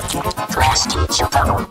Frosty Choco.